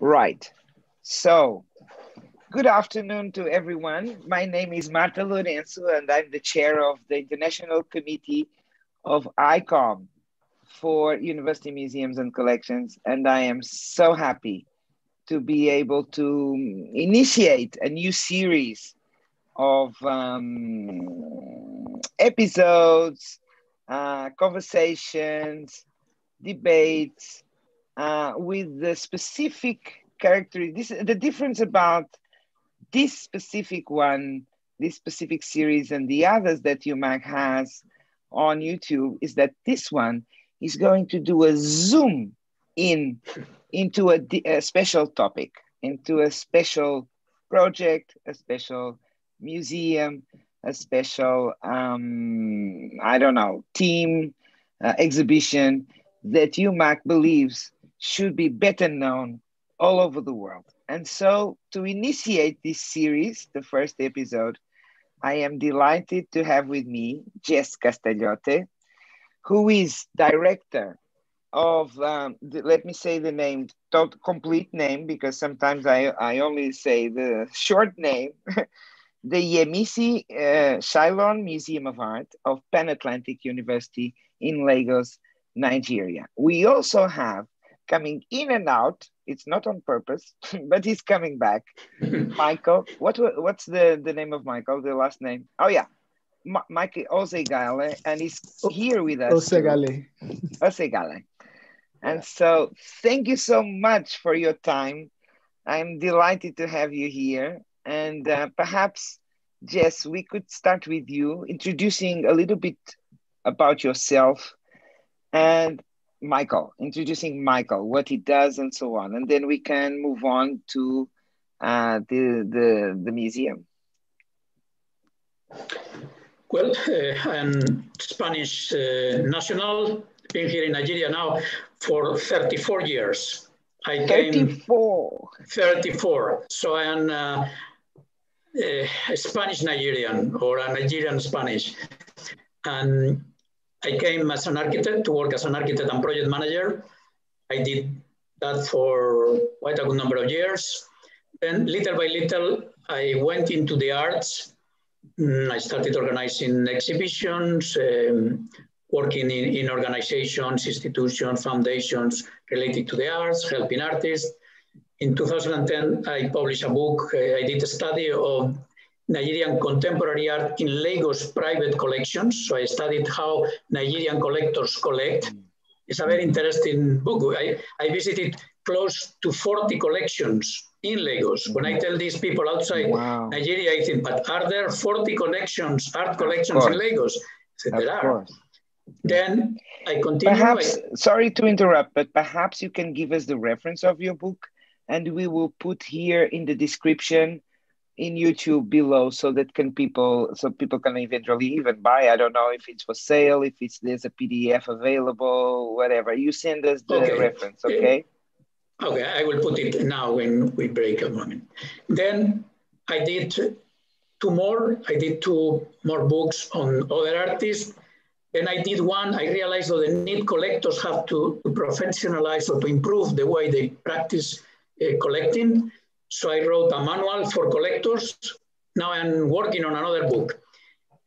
Right. So, good afternoon to everyone. My name is Marta Lourenço, and I'm the chair of the International Committee of ICOM for University Museums and Collections. And I am so happy to be able to initiate a new series of um, episodes, uh, conversations, debates uh, with the specific character. This the difference about this specific one, this specific series, and the others that UMAC has on YouTube is that this one is going to do a zoom in into a, a special topic, into a special project, a special museum, a special um, I don't know team uh, exhibition that UMAC believes should be better known all over the world. And so, to initiate this series, the first episode, I am delighted to have with me Jess Castellote, who is director of, um, the, let me say the name, complete name, because sometimes I, I only say the short name, the Yemisi uh, Shylon Museum of Art of Pan Atlantic University in Lagos, Nigeria. We also have coming in and out. It's not on purpose, but he's coming back. Michael, what what's the, the name of Michael? The last name? Oh yeah, M- Michael Osegale, and he's here with us. Osegale. Osegale. And so, thank you so much for your time. I'm delighted to have you here. And uh, perhaps, Jess, we could start with you introducing a little bit about yourself and Michael, introducing Michael, what he does, and so on, and then we can move on to uh, the, the the museum. Well, uh, I'm Spanish uh, national. Been here in Nigeria now for 34 years. I 34. 34. So I am uh, a Spanish Nigerian or a Nigerian Spanish. And I came as an architect to work as an architect and project manager. I did that for quite a good number of years. Then little by little, I went into the arts. Mm, I started organizing exhibitions, um, working in, in organizations, institutions, foundations related to the arts, helping artists. In 2010, I published a book. Uh, I did a study of Nigerian contemporary art in Lagos private collections. So I studied how Nigerian collectors collect. It's a very interesting book. I, I visited close to 40 collections in Lagos. When I tell these people outside wow. Nigeria, I think, but are there 40 collections, art collections in Lagos? I said, there are. Course. Then I continue. Perhaps, I, sorry to interrupt, but perhaps you can give us the reference of your book and we will put here in the description in YouTube below so that can people so people can eventually even buy. I don't know if it's for sale, if it's there's a PDF available, whatever. You send us the okay. reference, okay? Okay, I will put it now when we break a moment. Then I did two more. I did two more books on other artists. Then I did one. I realized that the need collectors have to, to professionalize or to improve the way they practice uh, collecting. So I wrote a manual for collectors. Now I'm working on another book.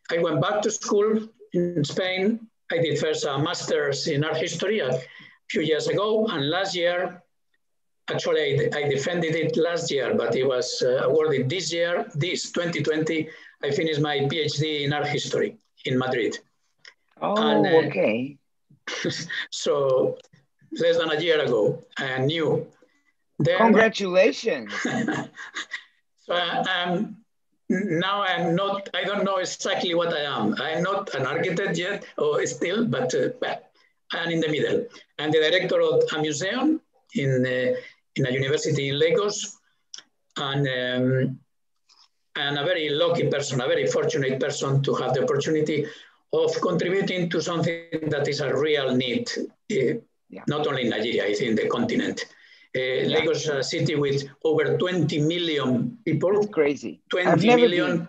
I went back to school in Spain. I did first a master's in art history a few years ago. And last year, actually, I, I defended it last year, but it was uh, awarded this year, this 2020. I finished my PhD in art history in Madrid. Oh, and, uh, okay. so less than a year ago, I knew then, Congratulations. so um, now I'm not, I don't know exactly what I am. I'm not an architect yet, or still, but uh, I'm in the middle. I'm the director of a museum in, uh, in a university in Lagos. And, um, and a very lucky person, a very fortunate person to have the opportunity of contributing to something that is a real need, uh, yeah. not only in Nigeria, I in the continent. Uh, Lagos is a city with over 20 million people. It's crazy. 20 million. Been.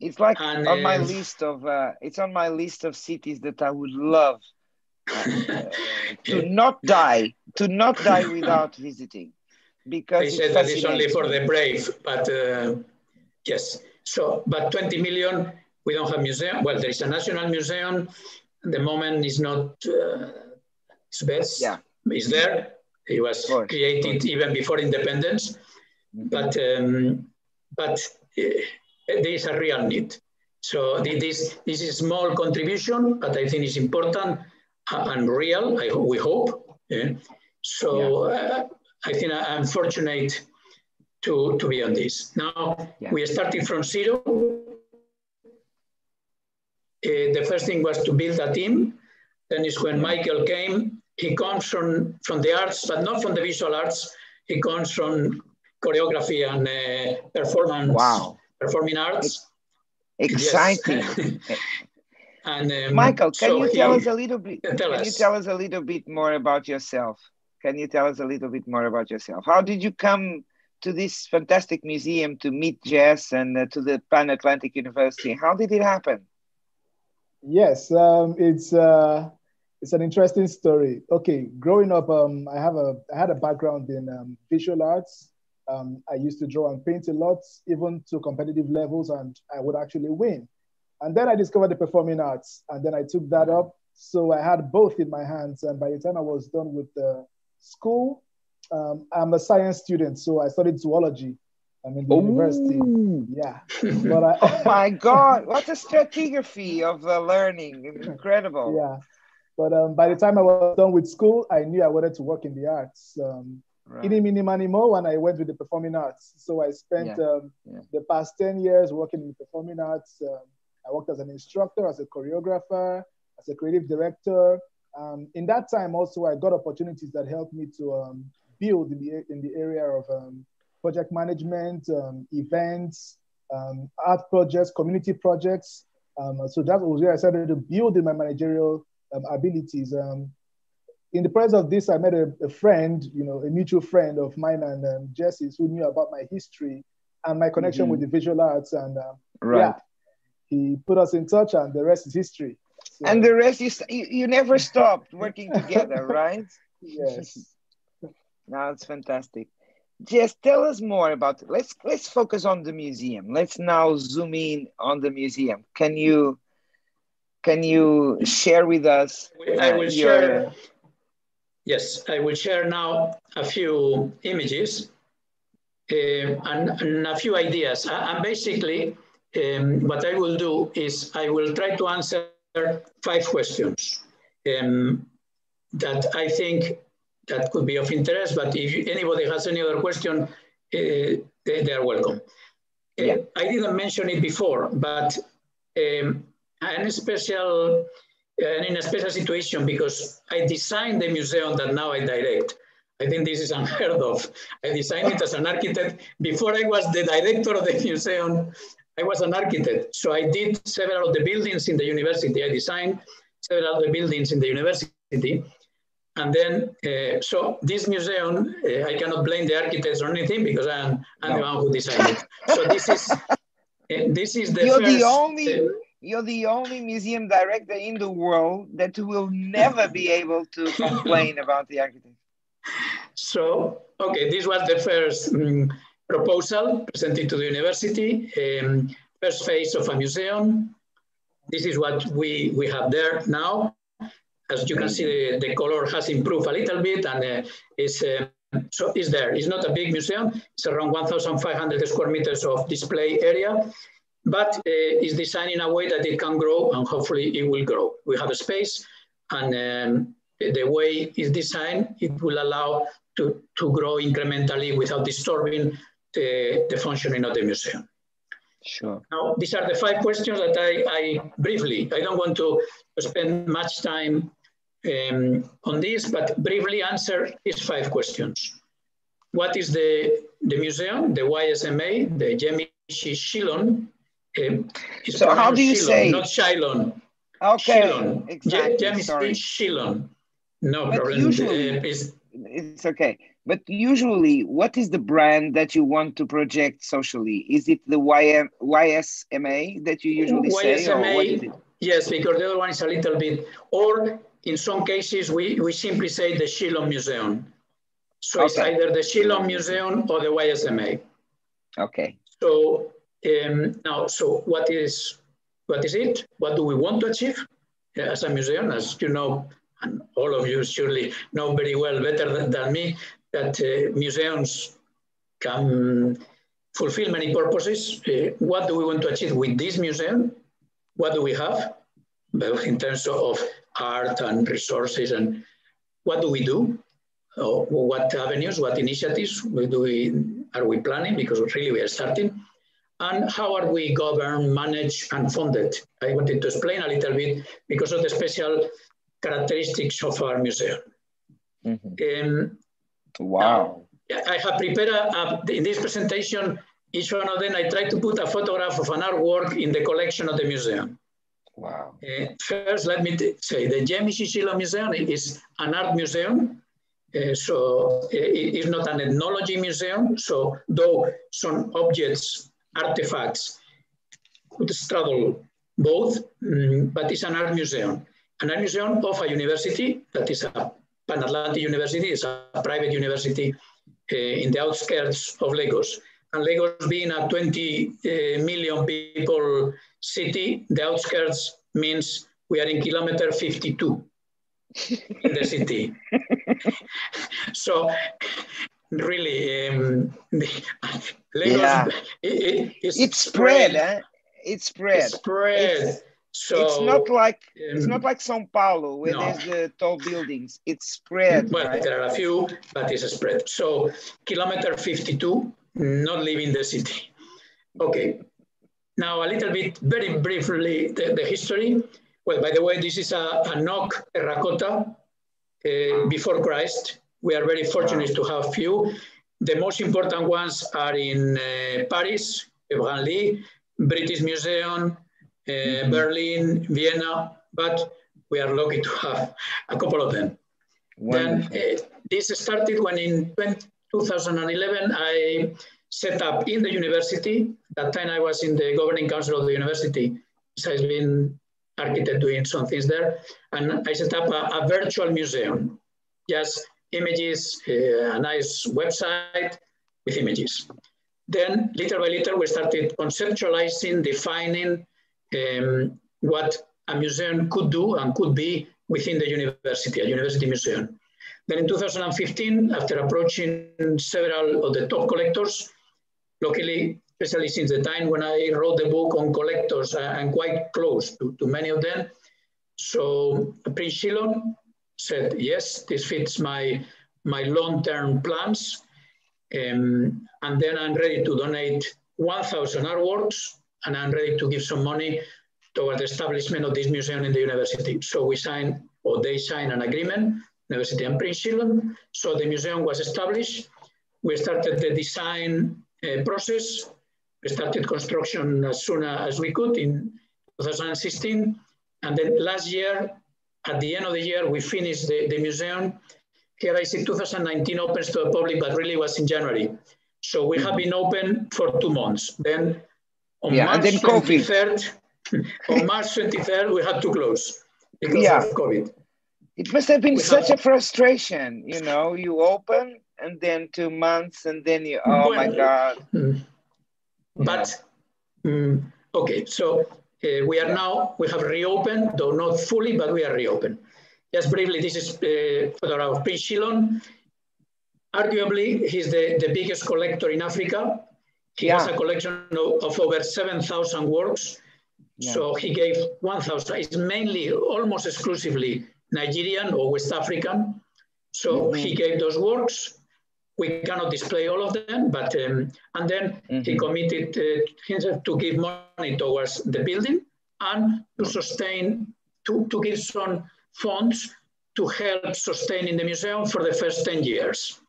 It's like and, on uh, my list of uh, it's on my list of cities that I would love uh, to not die to not die without visiting because they said that it's only for the brave, but uh, yes. So, but 20 million, we don't have museum. Well, there is a national museum. The moment is not uh, its best. Yeah. Is there. It was created even before independence. Mm-hmm. But, um, but uh, there is a real need. So this, this is a small contribution, but I think it's important and real, I, we hope. Yeah. So yeah. Uh, I think I'm fortunate to, to be on this. Now, yeah. we started from zero. Uh, the first thing was to build a team. Then is when Michael came. He comes from, from the arts, but not from the visual arts. He comes from choreography and uh, performance, wow. performing arts. Exciting. Yes. and um, Michael, can so you tell he, us a little bit? Can us. you tell us a little bit more about yourself? Can you tell us a little bit more about yourself? How did you come to this fantastic museum to meet Jess and uh, to the Pan Atlantic University? How did it happen? Yes, um, it's uh, it's an interesting story. Okay, growing up, um, I have a I had a background in um, visual arts. Um, I used to draw and paint a lot, even to competitive levels, and I would actually win. And then I discovered the performing arts, and then I took that up. So I had both in my hands. And by the time I was done with the school, um, I'm a science student, so I studied zoology. I'm in the Ooh. university. Yeah. But I, oh my God, what a stratigraphy of the learning! Incredible. Yeah. But um, by the time I was done with school, I knew I wanted to work in the arts. Um, right. Any mini money more when I went with the performing arts. So I spent yeah. Um, yeah. the past 10 years working in the performing arts. Um, I worked as an instructor, as a choreographer, as a creative director. Um, in that time, also, I got opportunities that helped me to um, build in the, in the area of um, project management, um, events, um, art projects, community projects. Um, so that was where I started to build in my managerial abilities. in the process of this, I met a, a, friend, you know, a mutual friend of mine and um, Jesse's who knew about my history and my connection mm-hmm. with the visual arts. And right. yeah, he put us in touch, and the rest is history. So, and the rest is you, you never stopped working together, right? Yes. now it's fantastic. Just tell us more about. Let's let's focus on the museum. Let's now zoom in on the museum. Can you can you share with us? Uh, I will your... share. Yes, I will share now a few images uh, and, and, a few ideas. And basically, um, what I will do is I will try to answer five questions um, that I think that could be of interest, but if anybody has any other question, uh, they, they, are welcome. Uh, yeah. I didn't mention it before, but um, I'm a special, uh, in a special situation because I designed the museum that now I direct. I think this is unheard of. I designed it as an architect before I was the director of the museum. I was an architect, so I did several of the buildings in the university. I designed several of the buildings in the university. And then, uh, so this museum, uh, I cannot blame the architects or anything because I'm, I'm no. the one who designed it. So this is, uh, this is the you're first, the only, uh, you're the only museum director in the world that will never be able to complain about the architect. So, okay, this was the first um, proposal presented to the university, um, first phase of a museum. This is what we, we have there now. As you can see, the, the color has improved a little bit and uh, is uh, so is there. It's not a big museum. It's around 1,500 square meters of display area, but uh, it's designed in a way that it can grow and hopefully it will grow. We have a space and um, the way it's designed, it will allow to, to grow incrementally without disturbing the, the functioning of the museum. Sure. Now, these are the five questions that I, I briefly, I don't want to spend much time um, on this, but briefly answer these five questions. What is the, the museum, the YSMA, the Yemisi Um, so how do you Shyllon, say? Not Shylon. Okay, Shyllon. exactly. Yemisi Shyllon. No but problem. Usually, uh, it's, it's okay. But usually, what is the brand that you want to project socially? Is it the YM, YSMA that you usually YSMA, say? Or what is it? Yes, because the other one is a little bit, or in some cases, we, we simply say the Shyllon Museum. So okay. it's either the Shyllon Museum or the YSMA. Okay. So um, now, so what is what is it? What do we want to achieve as a museum? As you know, and all of you surely know very well, better than, than me, that uh, museums can fulfill many purposes. Uh, what do we want to achieve with this museum? What do we have? Well, in terms of art and resources and what do we do? What avenues, what initiatives do we, are we planning? Because really we are starting. And how are we governed, managed, and funded? I wanted to explain a little bit because of the special characteristics of our museum. Mm-hmm. Um, wow. I have prepared a, a, in this presentation, each one of them, I try to put a photograph of an artwork in the collection of the museum. Wow. Uh, first, let me say the Yemisi Shyllon Museum is an art museum. Uh, so uh, it is not an ethnology museum. So though some objects, artifacts could straddle both, um, but it's an art museum. An art museum of a university that is a Pan Atlantic University, is a private university uh, in the outskirts of Lagos. And Lagos being a 20 uh, million people city, the outskirts means we are in kilometer 52 in the city. so really, um, Lagos, yeah. it, it's, it's spread, eh? It's spread. It's spread. It's, so it's not like um, it's not like São Paulo where no. there's the tall buildings. It's spread. Well, right? there are a few, but it's spread. So kilometer 52, not leaving the city. Okay. Now a little bit, very briefly, the, the history. Well, by the way, this is a, a Nok terracotta uh, before Christ. We are very fortunate to have few. The most important ones are in uh, Paris, Branly, British Museum, uh, mm-hmm. Berlin, Vienna, but we are lucky to have a couple of them. Wonderful. Then uh, this started when in 20, 2011 I set up in the university. That time I was in the governing council of the university. So I've been architect doing some things there. And I set up a, a virtual museum, just images, uh, a nice website with images. Then little by little, we started conceptualizing, defining um, what a museum could do and could be within the university, a university museum. Then in 2015, after approaching several of the top collectors, luckily, especially since the time when I wrote the book on collectors, I'm quite close to, to many of them. So Prince Shyllon said, yes, this fits my, my long-term plans. Um, and then I'm ready to donate 1,000 artworks and I'm ready to give some money toward the establishment of this museum in the university. So we signed, or they signed an agreement, University and Prince So the museum was established. We started the design uh, process. We started construction as soon as we could in 2016. And then last year, at the end of the year, we finished the, the museum. Here I see 2019 opens to the public, but really was in January. So we have been open for two months. Then on yeah, March and then 23rd, on March 23rd, we had to close because yeah. of COVID. It must have been we such have... a frustration, you know, you open and then two months and then you, oh well, my God. Mm. But, yeah. um, okay, so uh, we are now, we have reopened, though not fully, but we are reopened. Just briefly, this is uh, photograph of Prince Shyllon. Arguably, he's the, the biggest collector in Africa. He yeah. has a collection of, of over 7,000 works. Yeah. So he gave 1,000. It's mainly, almost exclusively Nigerian or West African. So mm-hmm. he gave those works. We cannot display all of them, but um, and then mm-hmm. he committed uh, himself to give money towards the building and to sustain, to, to give some funds to help sustaining the museum for the first 10 years.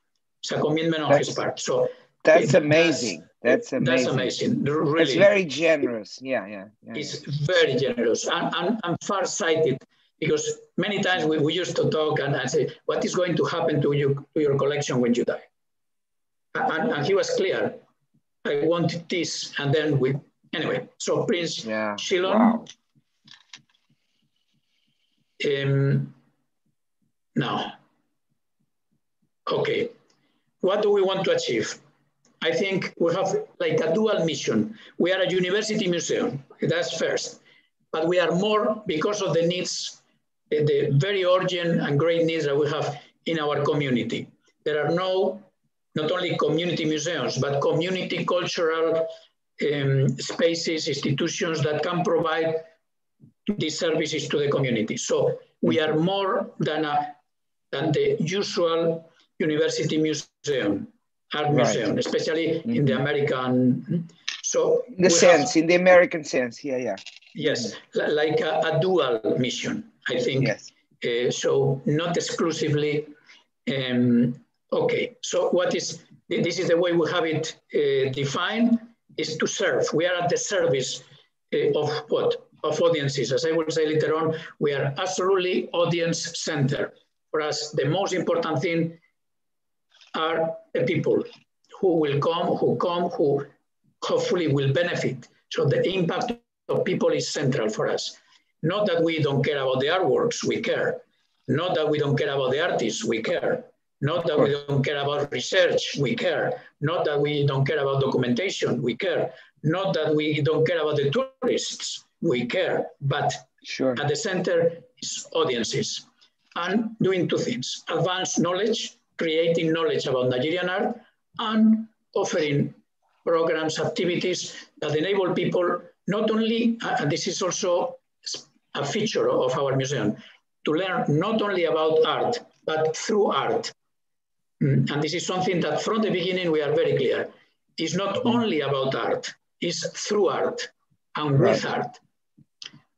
It's a commitment on his part. So that's amazing. That's amazing. That's amazing. Really. It's very generous. Yeah, yeah. yeah it's yeah. very generous and, and, and far-sighted because many times we, we used to talk and, and say, what is going to happen to you to your collection when you die? And, and he was clear. I want this, and then we anyway. So Prince yeah. Shyllon. Wow. Um, now, okay. what do we want to achieve? I think we have like a dual mission. We are a university museum, that's first. But we are more because of the needs, the very urgent and great needs that we have in our community. There are no, not only community museums, but community cultural um, spaces, institutions that can provide these services to the community. So we are more than, a, than the usual university museum, art right. museum, especially mm -hmm. in the mm-hmm. American. So in the sense, have, in the American sense, yeah, yeah. Yes, like a, a dual mission, I think. Yes. Uh, so not exclusively. Um, okay, so what is this is the way we have it uh, defined is to serve. We are at the service uh, of what of audiences. As I will say later on, we are absolutely audience center. For us, the most important thing are the people who will come, who come, who hopefully will benefit. So the impact of people is central for us. Not that we don't care about the artworks, we care. Not that we don't care about the artists, we care. Not that we don't care about research, we care. Not that we don't care about documentation, we care. Not that we don't care about the tourists, we care. But sure. at the center is audiences. And doing two things, advance knowledge creating knowledge about Nigerian art and offering programs, activities that enable people not only, uh, and this is also a feature of our museum, to learn not only about art, but through art. Mm, and this is something that from the beginning we are very clear. It's not mm-hmm. only about art, it's through art and right. with art.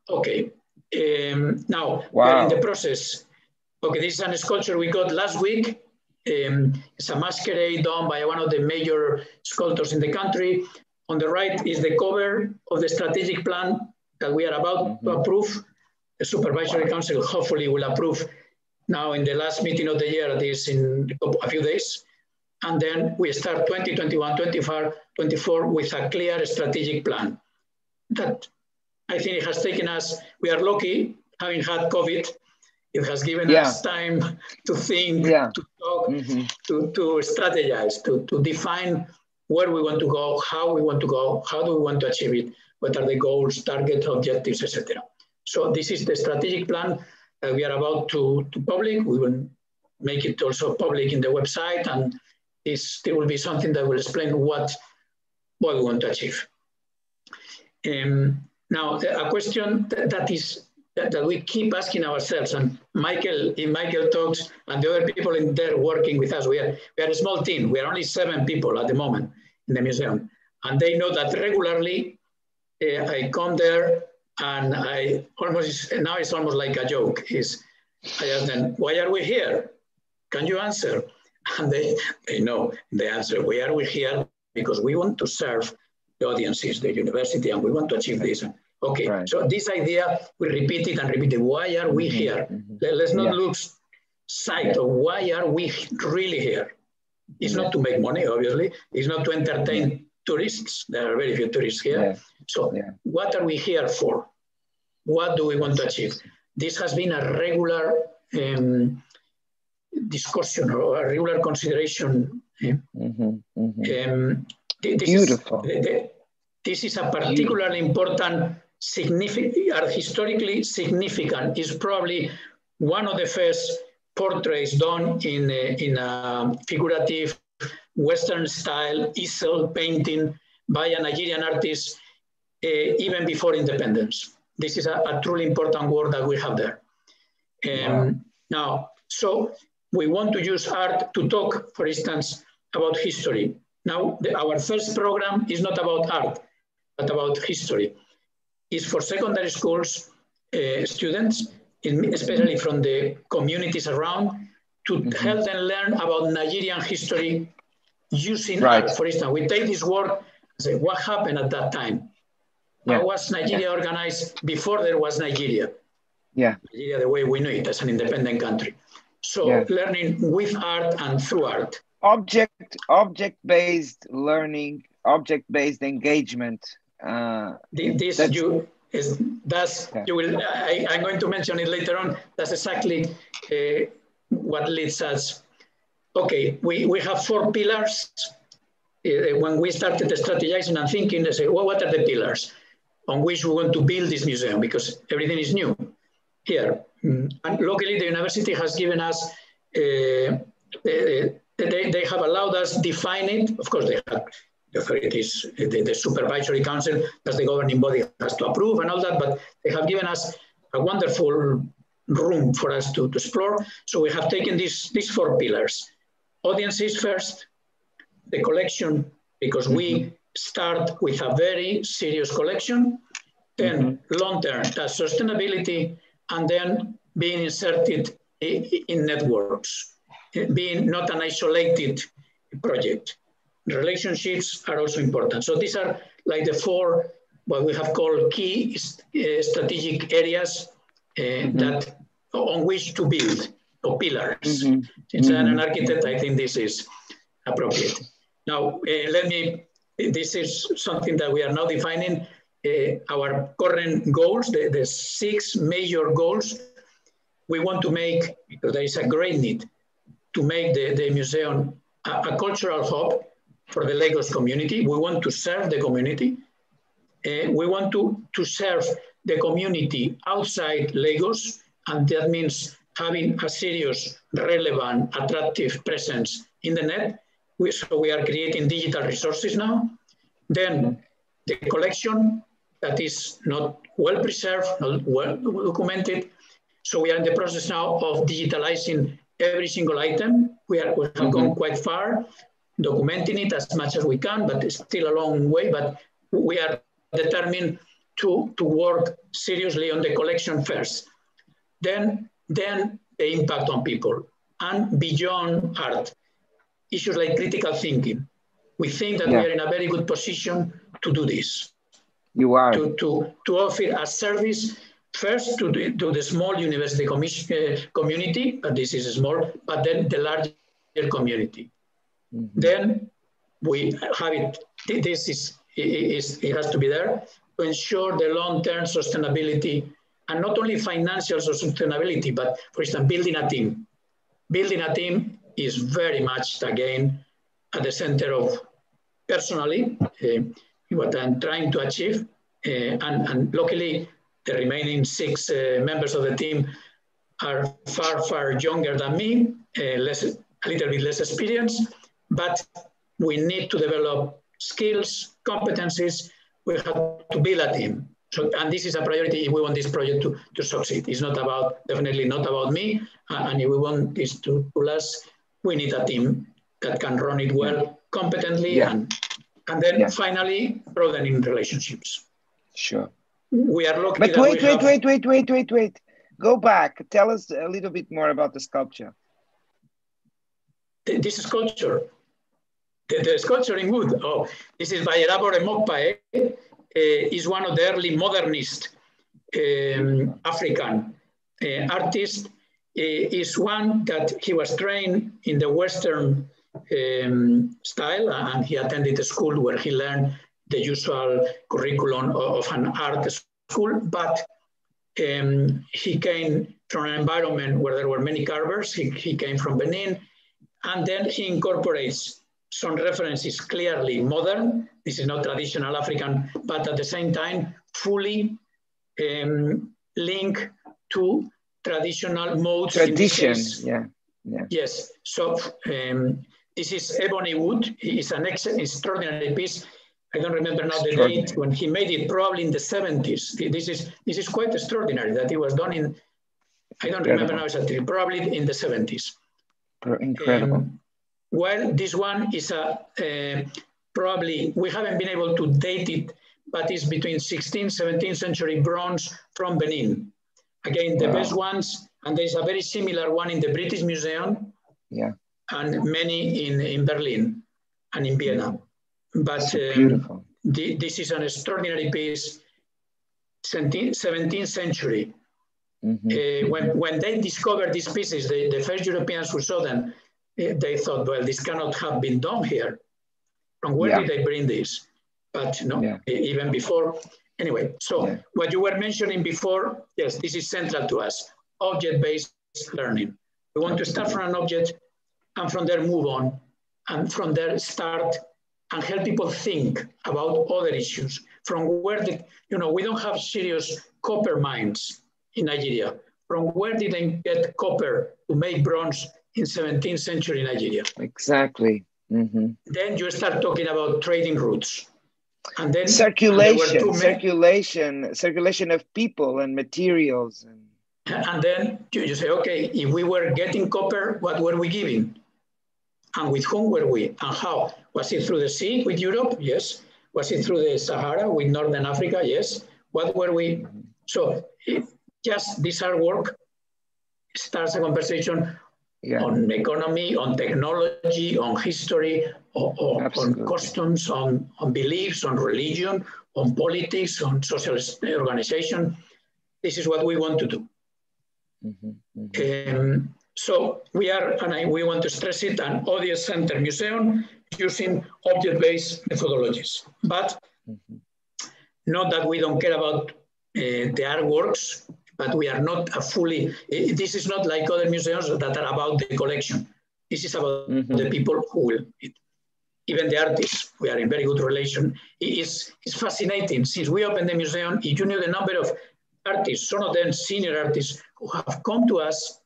Okay, um, now wow. we're in the process. Okay, this is an sculpture we got last week um, it's a masquerade done by one of the major sculptors in the country. On the right is the cover of the strategic plan that we are about mm -hmm. to mm-hmm. approve. The Supervisory Council hopefully will approve now in the last meeting of the year, this in a few days. And then we start 2021, 24, 24 with a clear strategic plan that I think it has taken us, we are lucky having had COVID it has given yeah. us time to think, yeah. to talk, mm-hmm. to, to strategize, to, to define where we want to go, how we want to go, how do we want to achieve it, what are the goals, targets, objectives, etc. So this is the strategic plan that we are about to, to public. We will make it also public in the website and this there will be something that will explain what, what we want to achieve. Um, now, a question that, is that, that, we keep asking ourselves, and Michael, in Michael talks, and the other people in there working with us, we are, we are a small team. We are only seven people at the moment in the museum. And they know that regularly uh, I come there and I almost, now it's almost like a joke. Is I ask them, why are we here? Can you answer? And they, they know the answer. Why are we here? Because we want to serve the audiences, the university, and we want to achieve this. Okay, right. so this idea, we repeat it and repeat it. Why are we mm-hmm. here? Mm-hmm. Let's not yeah. lose sight of why are we really here. It's yeah. not to make money, obviously. It's not to entertain yeah. tourists. There are very few tourists here. So what are we here for? What do we want to achieve? This has been a regular um, discussion or a regular consideration. Mm-hmm. mm-hmm. Um, Beautiful. Is, this is a particularly important significant, historically significant. Is probably one of the first portraits done in a, in a figurative Western style easel painting by a Nigerian artist uh, even before independence. This is a, a, truly important work that we have there. Um, wow. Now, so we want to use art to talk, for instance, about history. Now, the, our first program is not about art, but about history is for secondary schools uh, students, in, especially from the communities around, to mm -hmm. help them learn about Nigerian history using right. art. For instance, we take this work say, what happened at that time? Yeah. How was Nigeria yeah. organized before there was Nigeria? Yeah. Nigeria, the way we knew it as an independent country. So yeah. learning with art and through art. Object, object-based learning, object-based engagement uh, this you is that's you will. I, am going to mention it later on. That's exactly uh, what leads us okay, we, we have four pillars. Uh, when we started the strategizing and thinking, they say, well, what are the pillars on which we want to build this museum? Because everything is new here. Mm. And luckily, the university has given us, uh, they, they have allowed us define it. Of course, they have the authorities, the, the supervisory council, as the governing body has to approve and all that, but they have given us a wonderful room for us to, to explore. So we have taken these, these four pillars. Audiences first, the collection, because we mm-hmm. Start with a very serious collection, then mm -hmm. long-term, that sustainability, and then being inserted in networks, being not an isolated project. Relationships are also important. So these are like the four, what we have called key uh, strategic areas uh, mm-hmm. that on which to build, or pillars. Mm-hmm. Since mm-hmm. I'm an architect, I think this is appropriate. Now, uh, let me, this is something that we are now defining uh, our current goals, the, the six major goals we want to make, because there is a great need to make the, the museum a, a cultural hub for the Lagos community. We want to serve the community. Uh, we want to, to serve the community outside Lagos, and that means having a serious, relevant, attractive presence in the net. We, so we are creating digital resources now. Then the collection that is not well preserved, not well documented. So we are in the process now of digitalizing every single item. We, are, we have mm -hmm. gone quite far, documenting it as much as we can, but it's still a long way. But we are determined to, to work seriously on the collection first. Then, then the impact on people and beyond art. Issues like critical thinking. We think that yeah. we are in a very good position to do this. You are. To, to, to offer a service first to the, to the small university uh, community, but this is small, but then the larger community. Mm -hmm. Then we have it, this is, is, it has to be there to ensure the long-term sustainability and not only financial sustainability, but for instance, building a team. Building a team is very much, again, at the center of personally, uh, what I'm trying to achieve. Uh, and, and luckily, the remaining six uh, members of the team are far, far younger than me, uh, less, a little bit less experienced, but we need to develop skills, competencies. We have to build a team. So, and this is a priority if we want this project to, to succeed. It's not about, definitely not about me. Uh, and if we want this to, to last, we need a team that can run it well, competently, yeah. and and then yeah. finally, broadening relationships. Sure. We are looking. But wait, wait, have... wait, wait, wait, wait, wait. Go back. Tell us a little bit more about the sculpture. This sculpture, the, the sculpture in wood. Oh, this is by Erhabor Emokpae. Uh, is one of the early modernist um, African uh, artists. Uh, is one that he was trained in the Western um, style, and he attended a school where he learned the usual curriculum of, an art school, but um, he came from an environment where there were many carvers. He, he came from Benin, and then he incorporates some references clearly modern. This is not traditional African, but at the same time, fully um, linked to traditional modes. Tradition, yeah. yeah. Yes. So um, this is ebony wood. It's an extraordinary piece. I don't remember now the date when he made it, probably in the 70s. This is, this is quite extraordinary that it was done in, I don't Incredible. remember now exactly, probably in the 70s. Incredible. Um, well, this one is a, uh, probably, we haven't been able to date it, but it's between 16th, 17th century bronze from Benin. Again, the wow. best ones, and there's a very similar one in the British Museum. Yeah and many in, in Berlin and in Vienna. But um, the, this is an extraordinary piece, 17th century. Mm-hmm. Uh, when, when they discovered these pieces, the, the first Europeans who saw them, uh, they thought, well, this cannot have been done here. From where yeah. did they bring this? But no, yeah. even before. Anyway, so yeah. what you were mentioning before, yes, this is central to us, object-based learning. We want to start from an object and from there move on, and from there start and help people think about other issues. From where the, you know, we don't have serious copper mines in Nigeria. From where did they get copper to make bronze in 17th century Nigeria? Exactly. Mm-hmm. Then you start talking about trading routes. And then circulation, circulation, circulation of people and materials. And, and then you, you say, okay, if we were getting copper, what were we giving? And with whom were we? And how? Was it through the sea with Europe? Yes. Was it through the Sahara with Northern Africa? Yes. What were we? Mm-hmm. So it, just this hard work starts a conversation yeah. on economy, on technology, on history, on, on customs, on, on beliefs, on religion, on politics, on social organization. This is what we want to do. Mm-hmm, mm-hmm. Um, so we are, and I, we want to stress it, an audience center museum using object-based methodologies. But mm-hmm. not that we don't care about uh, the artworks, but we are not a fully, this is not like other museums that are about the collection. This is about mm-hmm. the people who will, it, even the artists, we are in very good relation. It is, it's fascinating. Since we opened the museum, if you knew the number of artists, some of them senior artists, who have come to us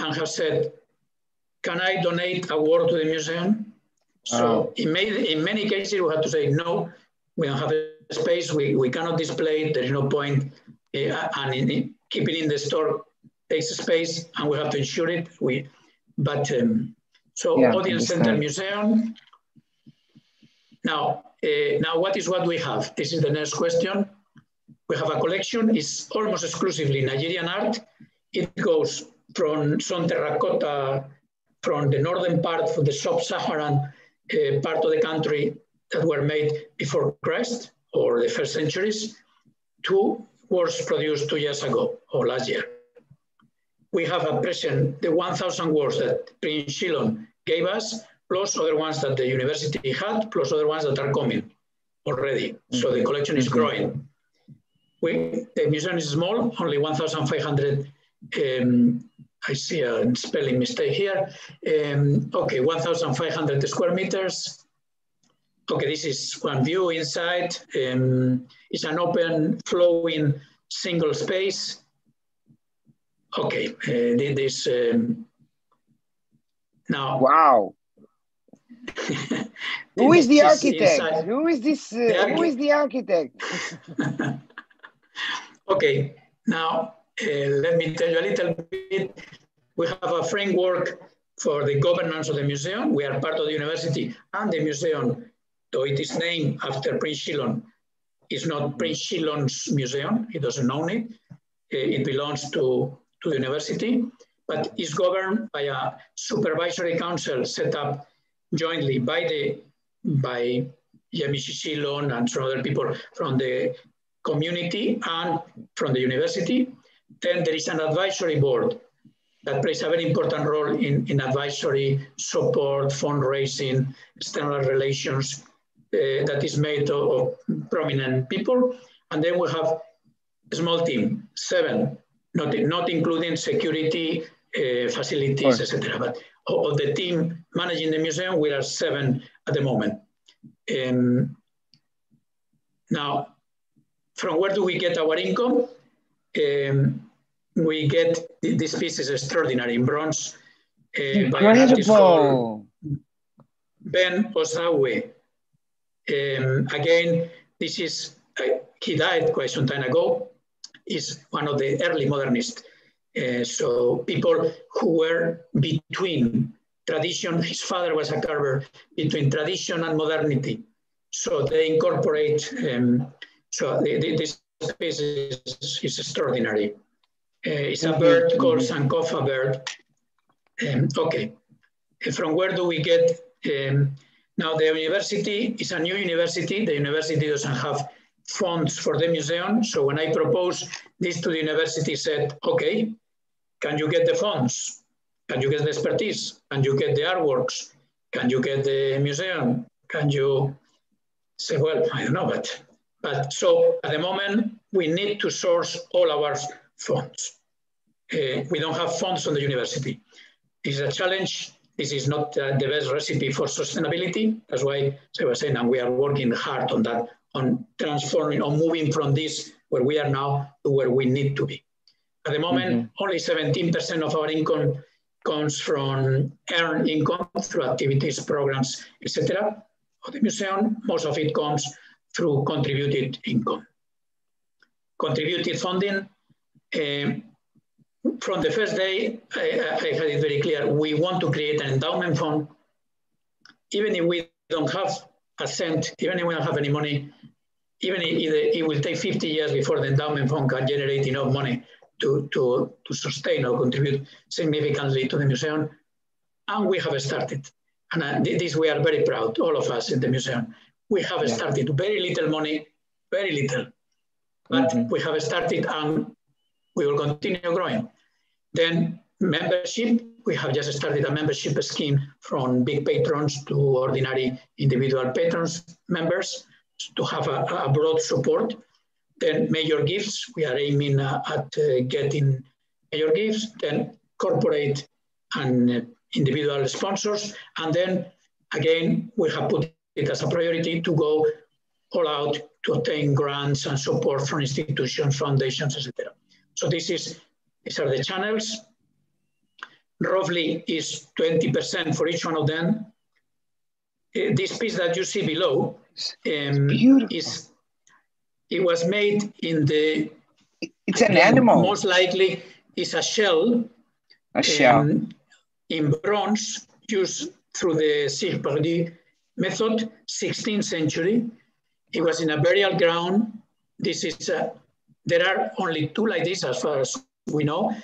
and have said, can I donate a work to the museum? So in, many, in many cases, we have to say, no, we don't have a space, we, we cannot display it, there is no point. Uh, and in, keeping in the store takes space and we have to insure it. We, but um, so yeah, audience center museum. Now, uh, now what is what we have? This is the next question. We have a collection, it's almost exclusively Nigerian art. It goes from some terracotta from the northern part of the sub-Saharan uh, part of the country that were made before Christ or the first centuries to works produced two years ago or last year. We have a present the 1,000 works that Prince Shyllon gave us, plus other ones that the university had, plus other ones that are coming already. So the collection is mm-hmm. growing. We, the museum is small, only 1,500 um, I see a spelling mistake here. Um, okay, 1,500 square meters. Okay, this is one view inside. Um, it's an open, flowing, single space. Okay, uh, this um, now. Wow. who is the architect? Who is this? Uh, who is the architect? okay, now uh, let me tell you a little bit. We have a framework for the governance of the museum. We are part of the university and the museum, though it is named after Prince Shyllon. It's not Prince Shyllon's museum. He doesn't own it. Uh, it belongs to, to the university, but is governed by a supervisory council set up jointly by the by Yemisi Shyllon and some other people from the community and from the university. Then there is an advisory board that plays a very important role in, in advisory support, fundraising, external relations that is made of, of, prominent people. And then we have a small team, seven, not, not including security uh, facilities, etc. But of the team managing the museum, we are seven at the moment. Um, now, from where do we get our income? Um, we get this piece is extraordinary in bronze uh, by an artist Ben Osawe. Um, again, this is, uh, he died quite some time ago. Is one of the early modernists. Uh, so people who were between tradition, his father was a carver, between tradition and modernity. So they incorporate, um, so this piece is, is extraordinary. Uh, it's a bird called Sankofa bird. Um, okay, from where do we get, um, now the university is a new university. The university doesn't have funds for the museum. So when I proposed this to the university said, okay, can you get the funds? Can you get the expertise? Can you get the artworks? Can you get the museum? Can you say, well, I don't know, but, but so at the moment, we need to source all our funds. Uh, we don't have funds on the university. It's a challenge this is not uh, the best recipe for sustainability. That's why as I was saying, and we are working hard on that, on transforming, on moving from this where we are now to where we need to be. At the moment, mm -hmm. only 17% of our income comes from earned income through activities, programs, etc. Of the museum, most of it comes through contributed income. Contributed funding, uh, from the first day, I, I, had it very clear. We want to create an endowment fund. Even if we don't have a cent, even if we don't have any money, even if it will take 50 years before the endowment fund can generate enough money to, to, to sustain or contribute significantly to the museum. And we have started. And uh, this we are very proud, all of us in the museum. We have yeah. started very little money, very little. But mm -hmm. we have started and we will continue growing. Then membership, we have just started a membership scheme from big patrons to ordinary individual patrons members to have a, a broad support then major gifts, we are aiming uh, at uh, getting major gifts, then corporate and uh, individual sponsors. And then again, we have put it as a priority to go all out to obtain grants and support from institutions, foundations, etc. So this is, these are the channels. Roughly is 20% for each one of them. Uh, this piece that you see below um, is it was made in the. It's an animal. Most likely, is a shell. A shell. Um, in bronze, used through the Cire method, 16th century. It was in a burial ground. This is a, there are only two like this as far as we know.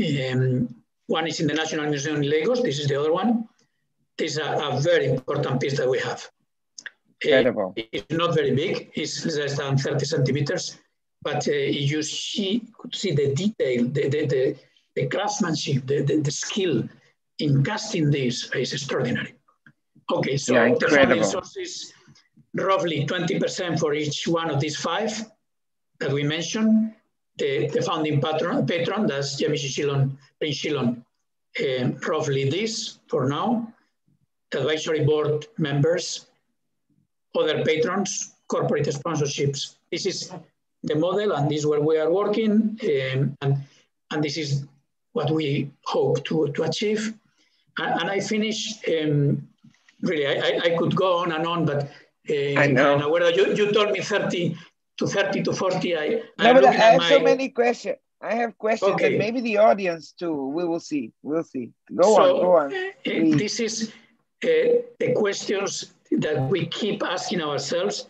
Um, one is in the National Museum in Lagos. This is the other one. This is a, a very important piece that we have. Incredible. Uh, it's not very big. It's less than 30 centimeters. But uh, you see, could see the detail, the, the, the, the craftsmanship, the, the, the, skill in casting this is extraordinary. Okay, so yeah, the funding sources, roughly 20% for each one of these five that we mentioned. The, the founding patron, patron that's James Shyllon, Prince Shyllon, uh, roughly this for now. Advisory board members, other patrons, corporate sponsorships. This is the model and this is where we are working um, and, and this is what we hope to, to achieve. And, and I finish, um, really, I, I could go on and on, but uh, I know. You, you told me 30 to 30 to 40, I, no, but I have my... so many questions. I have questions okay. and maybe the audience too. We will see. We'll see. Go so, on, go on. Uh, this is uh, the questions that we keep asking ourselves,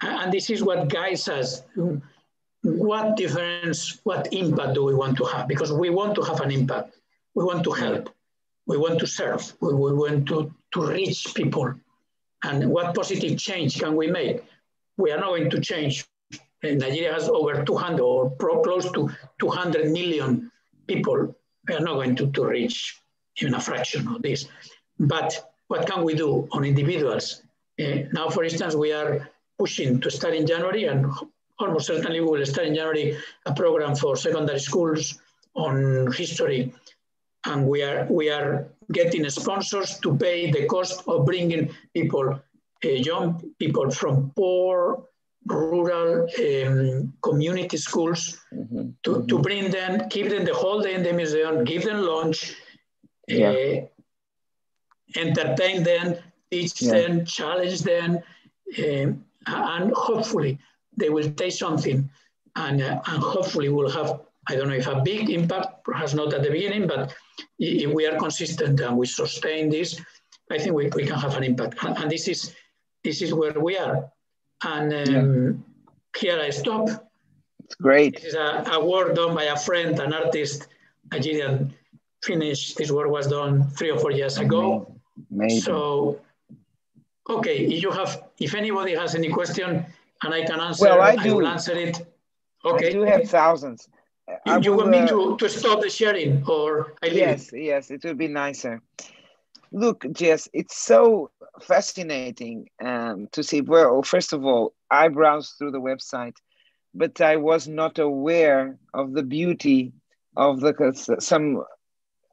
and this is what guides us. What difference, what impact do we want to have? Because we want to have an impact. We want to help. We want to serve. We, we want to, to reach people. And what positive change can we make? We are not going to change. Nigeria has over 200 or close to 200 million people. We are not going to, to reach even a fraction of this. But what can we do on individuals? Uh, now, for instance, we are pushing to start in January, and almost certainly we will start in January a program for secondary schools on history. And we are, we are getting sponsors to pay the cost of bringing people, uh, young people from poor, rural um, community schools mm -hmm. to, to bring them, keep them the whole day in the museum, give them lunch, yeah. uh, entertain them, teach yeah. them, challenge them, um, and hopefully they will take something and, uh, and hopefully we'll have, I don't know if a big impact, perhaps not at the beginning, but if we are consistent and we sustain this, I think we, we can have an impact. And, and this is this is where we are. And um, yeah. here I stop. It's great. This is a, a work done by a friend, an artist, a Nigerian Finnish. This work was done three or four years ago. Amazing. So, okay, if you have, if anybody has any question and I can answer, well, I, do. I will answer it. Okay. I do have thousands. I you will, want me uh, to, to stop the sharing or I leave Yes, it? yes, it would be nicer. Look, Jess, it's so fascinating um, to see. Well, first of all, I browsed through the website, but I was not aware of the beauty of the some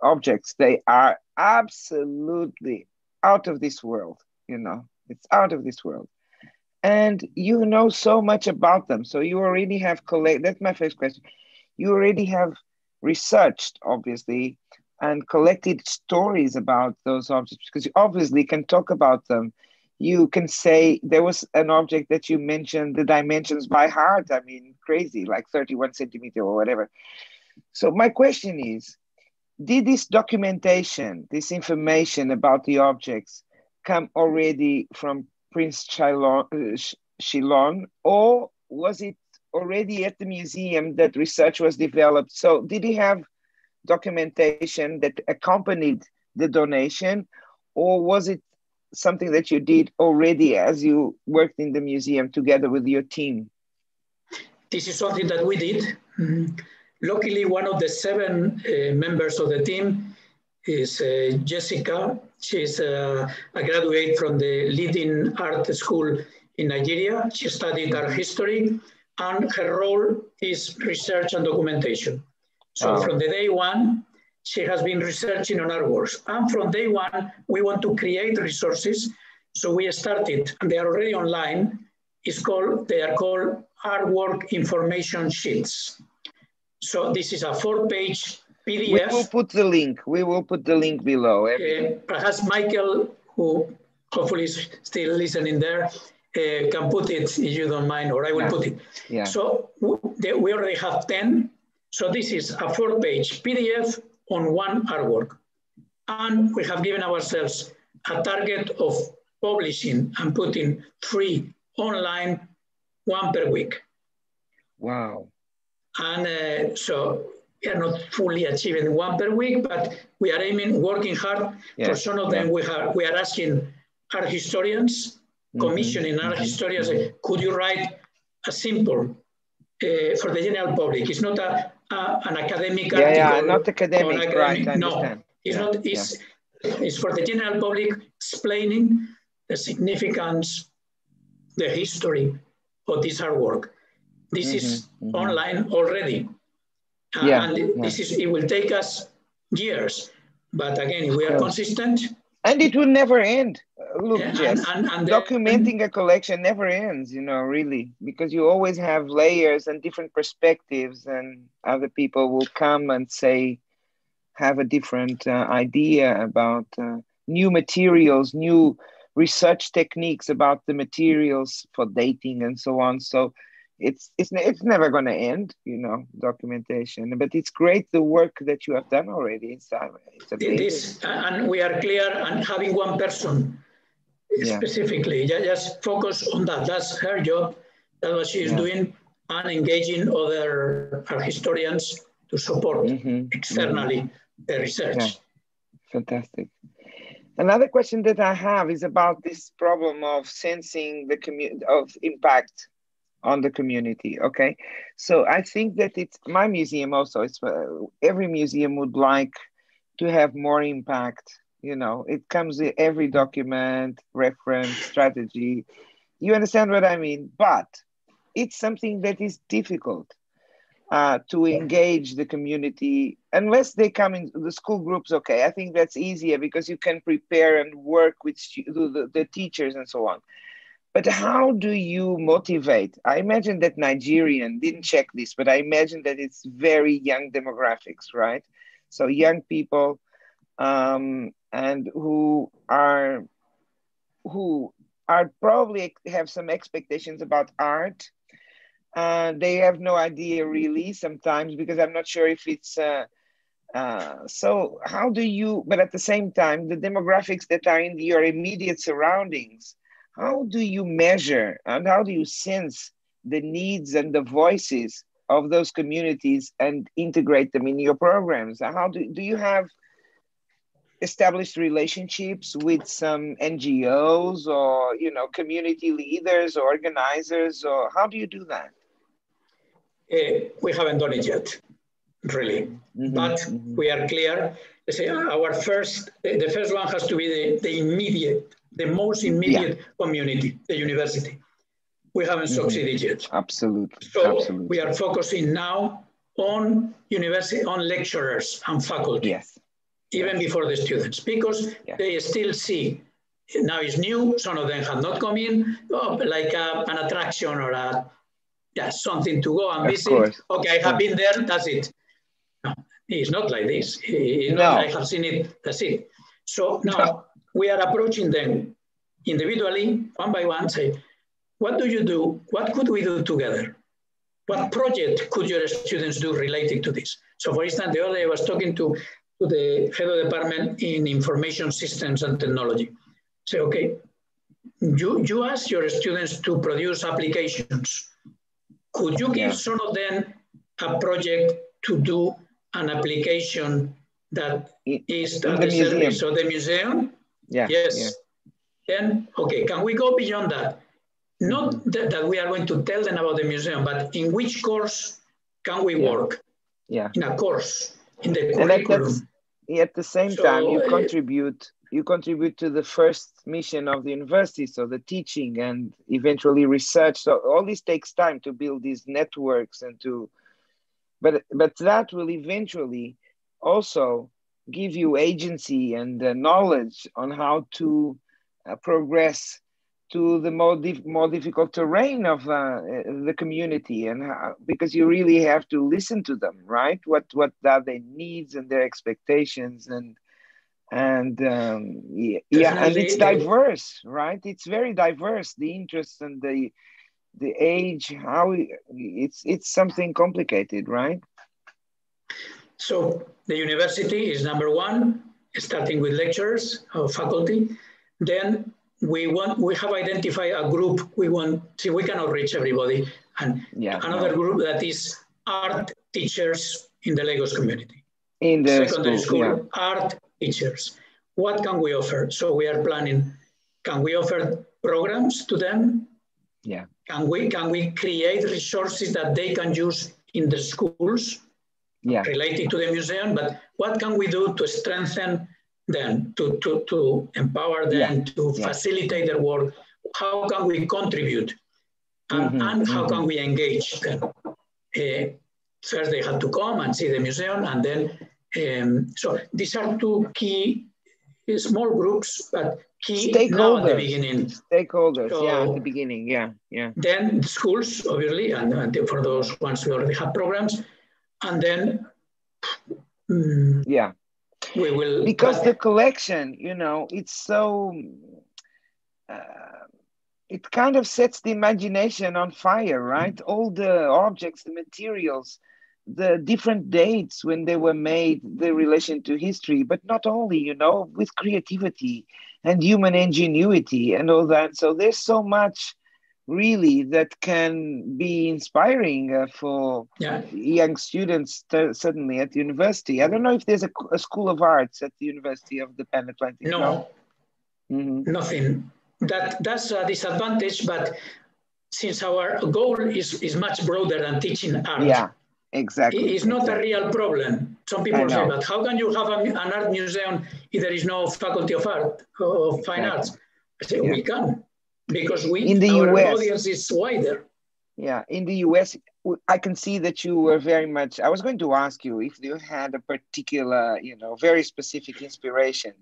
objects, they are absolutely out of this world, you know, it's out of this world. And you know so much about them. So you already have collect. That's my first question. You already have researched, obviously, and collected stories about those objects because you obviously can talk about them. You can say there was an object that you mentioned the dimensions by heart. I mean, crazy, like 31 centimeter or whatever. So my question is, did this documentation, this information about the objects come already from Prince uh, or was it already at the museum that research was developed? So did he have documentation that accompanied the donation, or was it something that you did already as you worked in the museum together with your team? This is something that we did. Mm -hmm. Luckily, one of the seven uh, members of the team is uh, Jessica. She's uh, a graduate from the leading art school in Nigeria. She studied art history, and her role is research and documentation. So wow. from the day one, she has been researching on artworks. And from day one, we want to create resources. So we started, and they are already online. It's called, they are called artwork information sheets. So this is a four-page PDF. We will put the link. We will put the link below. Uh, perhaps Michael, who hopefully is still listening there, uh, can put it if you don't mind, or I will yeah. put it. Yeah. So we already have 10 so this is a four page PDF on one artwork. And we have given ourselves a target of publishing and putting three online, one per week. Wow. And uh, so we are not fully achieving one per week, but we are aiming, working hard. Yeah. For some of them, yeah. we, have, we are asking art historians, mm-hmm. commissioning mm-hmm. art historians, mm-hmm. could you write a simple uh, for the general public? It's not a uh, an academic yeah, article. Yeah, not academic, academic right, No, it's yeah, not, it's, yeah. it's for the general public explaining the significance, the history of this artwork. This mm-hmm, is mm-hmm. online already. Uh, yeah, and this is, it will take us years. But again, if we are consistent, and it will never end. Uh, look yeah, Jess, and, and, and documenting a collection never ends you know really because you always have layers and different perspectives and other people will come and say have a different uh, idea about uh, new materials new research techniques about the materials for dating and so on. So it's it's it's never going to end you know documentation but it's great the work that you have done already it's, uh, it's this and we are clear and having one person yeah. specifically just focus on that that's her job that's what she is yeah. doing and engaging other historians to support mm-hmm. externally mm-hmm. the research yeah. fantastic another question that i have is about this problem of sensing the community of impact on the community okay? So i think that it's my museum also it's uh, every museum would like to have more impact you know? It comes in every document reference strategy. You understand what i mean? But it's something that is difficult uh, to engage the community unless they come in the school groups okay? I think that's easier because you can prepare and work with the, the teachers and so on but how do you motivate? I imagine that Nigerian didn't check this, but I imagine that it's very young demographics, right? So young people um, and who are who are probably have some expectations about art. Uh, they have no idea really sometimes because I'm not sure if it's uh, uh, so how do you but at the same time the demographics that are in your immediate surroundings how do you measure and how do you sense the needs and the voices of those communities and integrate them in your programs? How do, do you have established relationships with some NGOs or you know community leaders or organizers or how do you do that? Uh, we haven't done it yet, really, mm-hmm, but mm-hmm. we are clear. Say our first, the first one has to be the, the immediate the most immediate yeah. community, the university. We haven't mm-hmm. succeeded yet. Absolutely. So Absolutely. we are focusing now on university, on lecturers and faculty. Yes. even before the students, because yeah. they still see now it's new. Some of them have not come in, oh, like a, an attraction or a yeah something to go and visit. Okay, I have been there. That's it. It's not like this. It's no. I have seen it. That's it. So now we are approaching them individually, one by one. Say, what do you do? What could we do together? What project could your students do related to this? So, for instance, the other day I was talking to, to the head of the department in information systems and technology say, okay, you, you ask your students to produce applications. Could you give yeah. some of them a project to do an application that is at the, the service of the museum? Yeah. Yes. Yeah. Then, okay, can we go beyond that? Not mm-hmm. that, that, we are going to tell them about the museum, but in which course can we yeah. work? Yeah. In a course, in the curriculum. At, at, the same so, time, you uh, contribute you contribute to the first mission of the university, so the teaching and eventually research. So all this takes time to build these networks and to, but but that will eventually also give you agency and uh, knowledge on how to uh, progress to the more, dif- more difficult terrain of uh, the community and how, because you really have to listen to them right what what are their needs and their expectations and and um, yeah, yeah, and it's diverse, right? It's very diverse. The interests and the the age, how it's it's something complicated, right? So the university is number one, starting with lecturers or faculty. Then we want we have identified a group we want. See, we cannot reach everybody, and yeah, another no. group that is art teachers in the Lagos community. In the secondary school, school yeah. art teachers. What can we offer? So we are planning, can we offer programs to them? Yeah. Can we, can we create resources that they can use in the schools yeah. related to the museum? But what can we do to strengthen them, to, to, to empower them, yeah. to yeah. facilitate their work? How can we contribute? And, mm-hmm. and how mm-hmm. can we engage them? Uh, first, they had to come and see the museum, and then um, so these are two key small groups, but key stakeholders at the beginning. Stakeholders, so yeah, at the beginning, yeah, yeah. Then schools, obviously, and, and for those ones we already have programs, and then um, yeah, we will because the collection, you know, it's so. Uh, it kind of sets the imagination on fire, right? All the objects, the materials, the different dates when they were made, the relation to history, but not only, you know, with creativity and human ingenuity and all that. So there's so much really that can be inspiring uh, for yeah. young students certainly at the university i don't know if there's a, a, school of arts at the university of the Pan-Atlantic no, no? Mm-hmm. nothing that that's a disadvantage but since our goal is, is much broader than teaching art yeah Exactly. It's not a real problem. Some people say, but how can you have a, an art museum if there is no faculty of art, of fine arts? I say, yeah. we can, because we, in the our US, audience is wider. Yeah, in the US, I can see that you were very much, I was going to ask you if you had a particular, you know, very specific inspiration,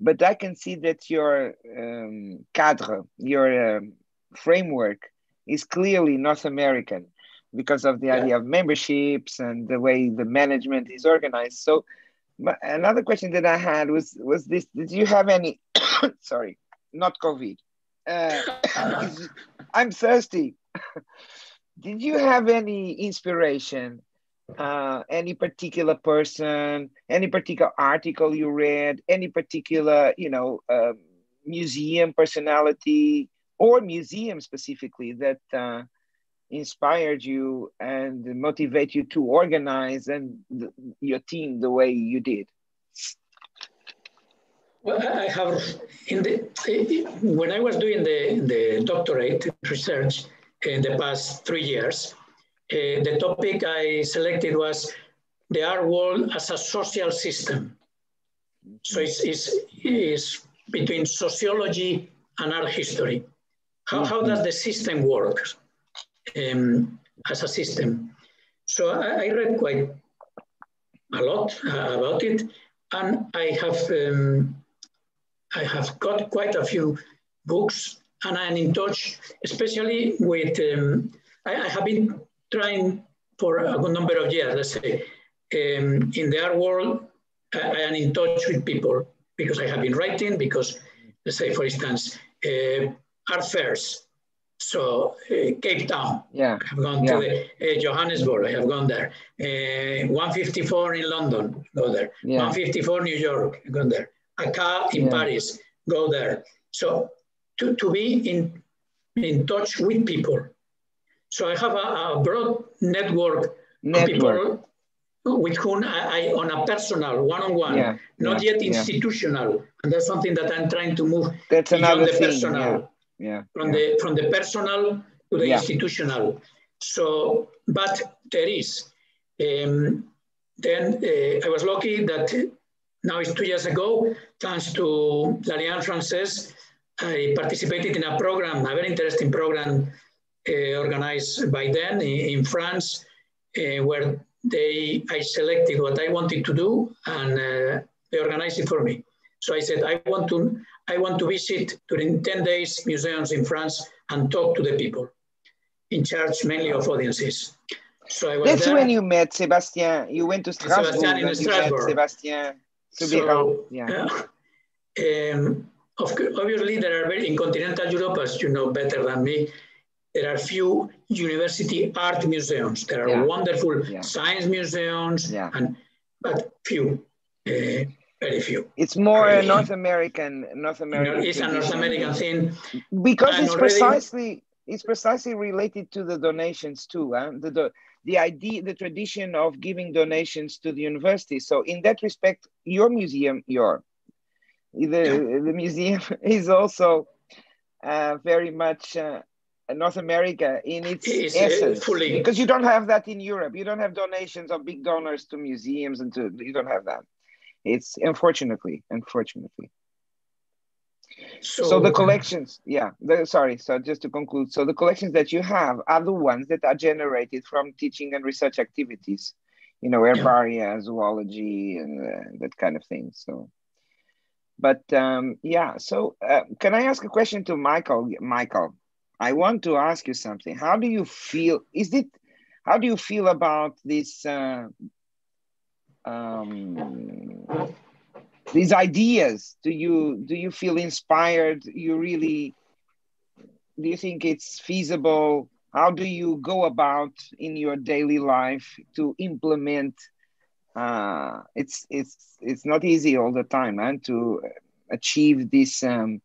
but I can see that your um, cadre, your um, framework is clearly North American because of the yeah. idea of memberships and the way the management is organized. So another question that I had was was this: Did you have any? sorry, not COVID. Uh, I'm thirsty. Did you have any inspiration? Uh, any particular person, any particular article you read, any particular, you know, uh, museum personality or museum specifically that uh, inspired you and motivate you to organize and the, your team the way you did? Well, I have in the when I was doing the the doctorate research in the past three years, uh, the topic I selected was the art world as a social system. So it's, it's, it's between sociology and art history. How, how does the system work? Um, as a system. So I, I, read quite a lot uh, about it. and I have um, I have got quite a few books, and I'm in touch, especially with. Um, I, I, have been trying for a good number of years, let's say, um, in the art world. I, I am in touch with people because I have been writing. Because, let's say, for instance, uh, art fairs. So uh, Cape Town, yeah, I have gone yeah. to the, uh, Johannesburg. I have gone there. Uh, 154 in London, go there. Yeah. 154 New York, go there. AKAA in yeah. Paris, go there. So to, to be in, in touch with people. So I have a, a broad network, network, of people with whom I, I on a personal, one-on-one, yeah, not yet institutional. And that's something that I'm trying to move that's beyond the thing, personal. Yeah. From the from the personal to the institutional. So, but there is. Um, then uh, I was lucky that now it's two years ago, thanks to L'Alliance Française, I participated in a program, a very interesting program uh, organized by them in, in France, uh, where they I selected what I wanted to do and uh, they organized it for me. So I said I want to I want to visit during 10 days museums in France and talk to the people in charge mainly of audiences. So I was That's there. when you met Sebastian. You went to Strasbourg. Sebastien in Strasbourg. Sebastien. So, yeah. um, obviously, there are very in continental Europe, as you know better than me, there are few university art museums. There are yeah. wonderful yeah. science museums, yeah. and but few, uh, very few. It's more a North American, North American. It's a North American thing because and it's already, precisely it's precisely related to the donations too. Huh? The, the the idea, the tradition of giving donations to the university. So in that respect, your museum, your the the museum is also uh, very much. Uh, North America in its is, uh, essence, fully. because you don't have that in Europe. You don't have donations of big donors to museums and to you don't have that. It's unfortunately, unfortunately. So, so the collections, yeah. The, sorry. So just to conclude, so the collections that you have are the ones that are generated from teaching and research activities, you know, herbaria, zoology, and uh, that kind of thing. So, but um, yeah. So uh, can I ask a question to Michael? Michael, I want to ask you something. How do you feel? Is it? How do you feel about this? Uh, um, these ideas. Do you do you feel inspired? You really? Do you think it's feasible? How do you go about in your daily life to implement? Uh, it's it's it's not easy all the time, and to achieve this. Um,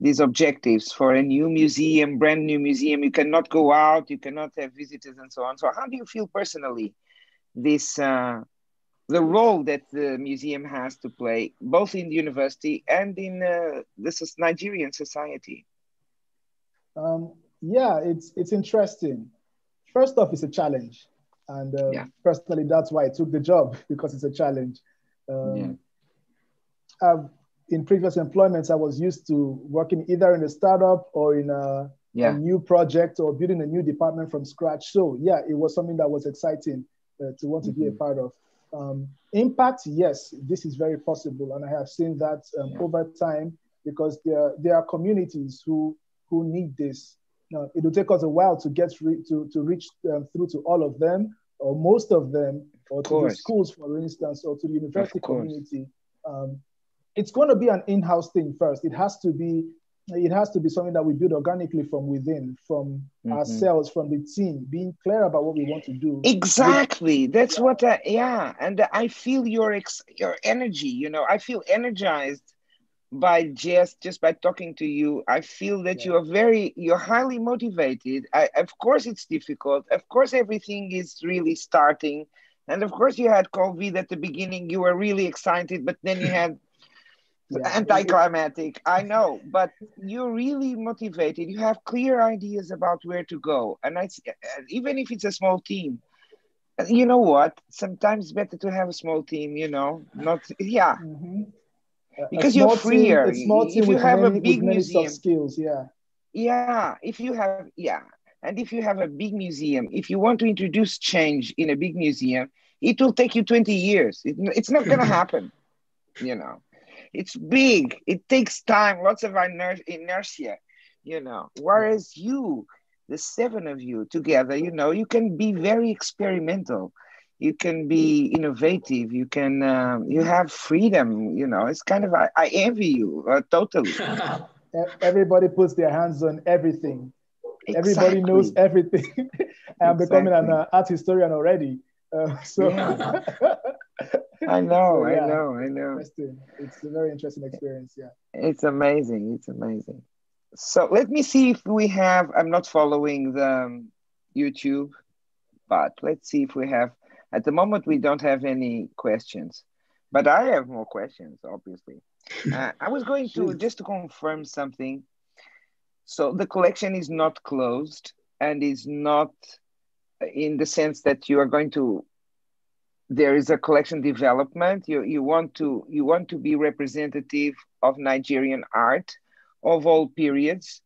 these objectives for a new museum, brand new museum. You cannot go out, you cannot have visitors, and so on. So, how do you feel personally this uh, the role that the museum has to play, both in the university and in uh, this Nigerian society? Um, yeah, it's it's interesting. First off, it's a challenge, and uh, yeah. personally, that's why I took the job because it's a challenge. Um, yeah. I've in previous employments, I was used to working either in a startup or in a, yeah. a, new project or building a new department from scratch. So yeah, it was something that was exciting uh, to want to mm-hmm. be a mm-hmm. part of. Um, impact, yes, this is very possible, and I have seen that um, yeah. over time because there there are communities who who need this. Now, it will take us a while to get re- to to reach um, through to all of them or most of them, or to the schools, for instance, or to the university community. Um, it's going to be an in-house thing first. It has to be it has to be something that we build organically from within, from mm-hmm. ourselves, from the team, being clear about what we want to do. Exactly. That's what I, yeah. And I feel your ex, your energy, you know, I feel energized by just just by talking to you. I feel that yeah. you are very you're highly motivated. I, of course it's difficult. Of course everything is really starting. And of course you had COVID at the beginning. You were really excited, but then you had yeah. anticlimactic i know but you're really motivated. You have clear ideas about where to go. And I, even if it's a small team you know what? Sometimes better to have a small team you know not yeah. Mm-hmm. because you're freer. team, small team if you have many, a big museum. skills yeah. Yeah if you have yeah. And if you have a big museum if you want to introduce change in a big museum it will take you 20 years. It, it's not going to happen you know. It's big. It takes time, lots of inertia, you know. Whereas you, the seven of you together, you know, you can be very experimental. You can be innovative. You can, um, you have freedom. You know, it's kind of I, I envy you uh, totally. Everybody puts their hands on everything. Exactly. Everybody knows everything. I'm exactly. becoming an uh, art historian already. Uh, so yeah. I know, so, yeah, I know, I know. It's a very interesting experience. Yeah. It's amazing. It's amazing. So let me see if we have. I'm not following the um, YouTube, but let's see if we have. At the moment, we don't have any questions, but I have more questions. Obviously, uh, I was going to just to confirm something. So the collection is not closed and is not in the sense that you are going to there is a collection development. You you want to you want to be representative of nigerian art of all periods.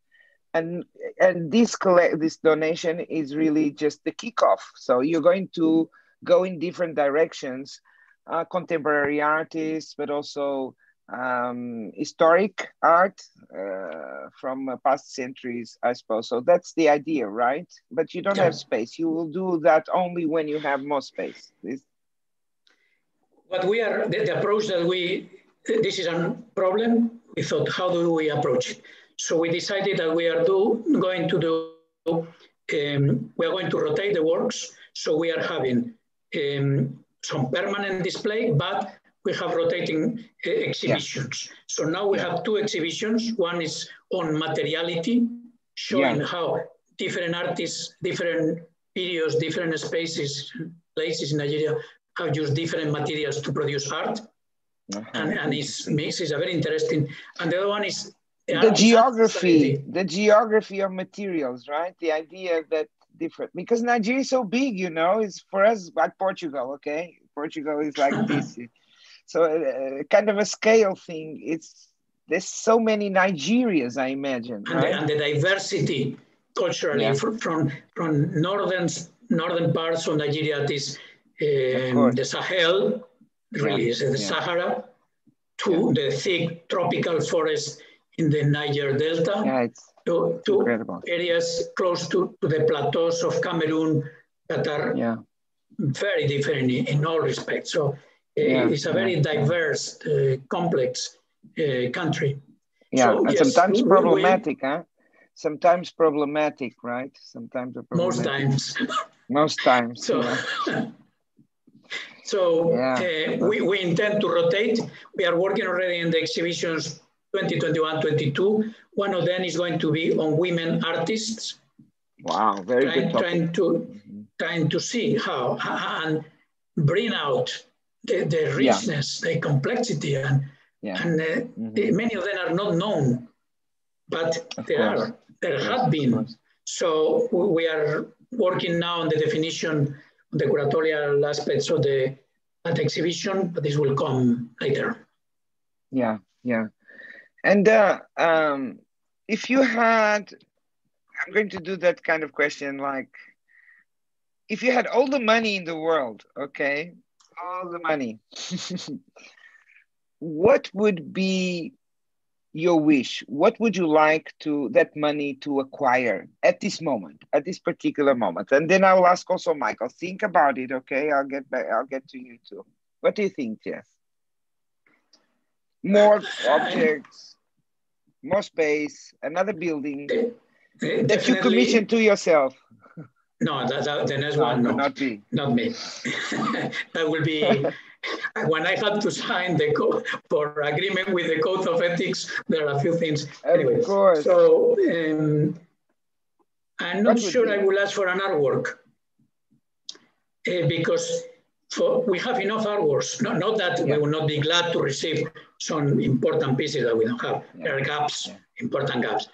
And and this collect this donation is really just the kickoff. So you're going to go in different directions uh, contemporary artists but also um, historic art uh, from uh, past centuries, I suppose. So that's the idea, right? But you don't yeah. have space. You will do that only when you have more space. This... What we are, the, the approach that we, this is a problem. We thought, how do we approach it? So we decided that we are do, going to do, um, we are going to rotate the works. So we are having um, some permanent display, but we have rotating uh, exhibitions. Yeah. So now we have two exhibitions. One is on materiality, showing yeah. how different artists, different periods, different spaces, places in Nigeria have used different materials to produce art. Uh-huh. And, and it's is a very interesting. And the other one is the, the geography, the geography of materials, right? The idea that different because Nigeria is so big, you know, it's for us like Portugal, okay? Portugal is like this so uh, kind of a scale thing. It's there's so many Nigerias, I imagine, and, right? the, and the diversity culturally yeah. from, from from northern northern parts of Nigeria, this um, the Sahel, really yeah. is the yeah. Sahara, to the thick tropical forest in the Niger Delta, yeah, it's to, to areas close to, to the plateaus of Cameroon that are yeah. very different in, in all respects. So yeah. it's a very diverse, uh, complex uh, country. Yeah, so, and yes, sometimes problematic, we, huh? Sometimes problematic, right? Sometimes most times. most times. So, yeah. so yeah. uh, we, we intend to rotate. We are working already in the exhibitions 2021-22. One of them is going to be on women artists. Wow, very trying, good. Topic. Trying to mm-hmm. trying to see how and bring out the, the richness, yeah. the complexity, and, yeah. and uh, mm-hmm. the, many of them are not known, but of there course. are, there have been. So we are working now on the definition, the curatorial aspects of the, the exhibition, but this will come later. Yeah, yeah. And uh, um, if you had, I'm going to do that kind of question like, if you had all the money in the world, okay, all the money, what would be your wish? What would you like to that money to acquire at this moment, at this particular moment? And then I will ask also Michael. Think about it, okay? I'll get back. I'll get to you too. What do you think, Jess? More objects, more space, another building that you commission to yourself. No, that, that, the next no, one, no. Not me. Not me. that will be when I had to sign the code for agreement with the code of ethics. There are a few things. Of course. So um, I'm not sure be? I will ask for an artwork uh, because for, we have enough artworks. Not, not that yeah. we will not be glad to receive some important pieces that we don't have. Yeah. There are gaps, yeah. important gaps.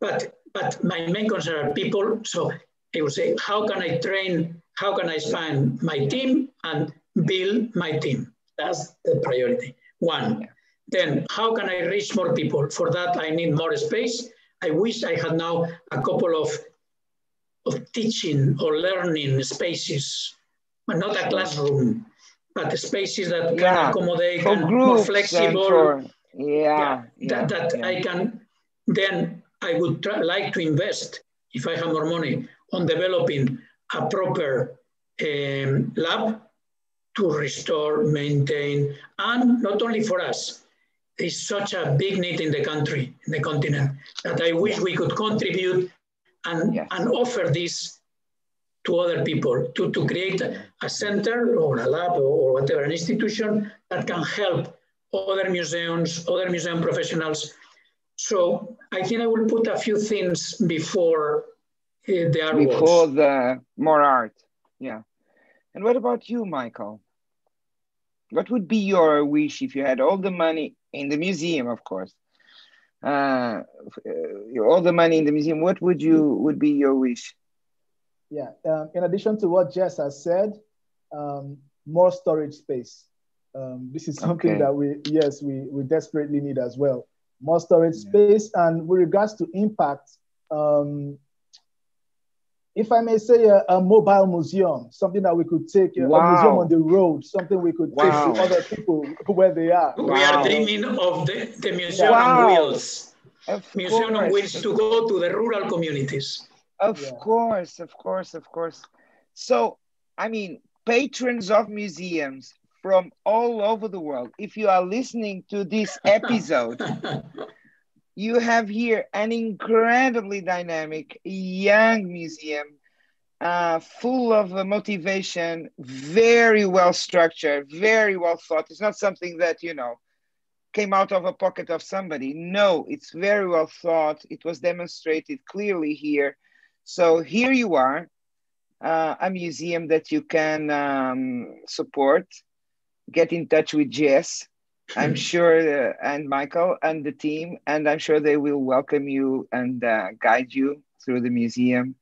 But but my main concern are people. So I would say, how can I train, how can I expand my team and build my team? That's the priority. One. Then how can I reach more people? For that, I need more space. I wish I had now a couple of, of teaching or learning spaces, but not a classroom, but spaces that yeah. can accommodate for and groups more flexible. Yeah, yeah, that, that I can then I would try, like to invest if I have more money on developing a proper um, lab to restore, maintain, and not only for us. There's such a big need in the country, in the continent, that I wish we could contribute and, yes. and offer this to other people, to, to create a, center or a lab or whatever, an institution that can help other museums, other museum professionals. So I think I will put a few things before the artworks. Before the more art, yeah. And what about you, Michael? What would be your wish if you had all the money in the museum, of course? Uh, uh all the money in the museum. What would you would be your wish? Yeah. Um, in addition to what Jess has said, um, more storage space. Um, this is something okay. that we yes we we desperately need as well. More storage yeah. space, and with regards to impact, um, if I may say, a, a, mobile museum, something that we could take, wow. a museum on the road, something we could wow. take to other people where they are. We wow. are dreaming of the, the museum on wheels. Of museum course. on wheels to go to the rural communities. Of yeah. course, of course, of course. So, I mean, patrons of museums from all over the world, if you are listening to this episode, you have here an incredibly dynamic young museum uh, full of motivation, very well structured, very well thought. It's not something that, you know, came out of a pocket of somebody. No, it's very well thought. It was demonstrated clearly here. So here you are, uh, a museum that you can um, support. Get in touch with Jess I'm sure, uh, and Michael and the team, and I'm sure they will welcome you and uh, guide you through the museum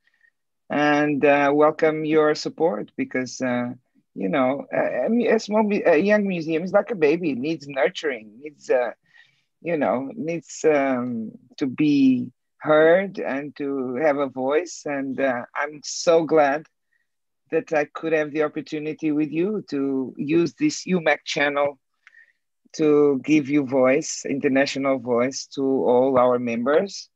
and uh, welcome your support because, uh, you know, a, a, small, a young museum is like a baby, it needs nurturing, needs, uh, you know, needs um, to be heard and to have a voice. And uh, I'm so glad that I could have the opportunity with you to use this UMAC channel to give you voice, international voice to all our members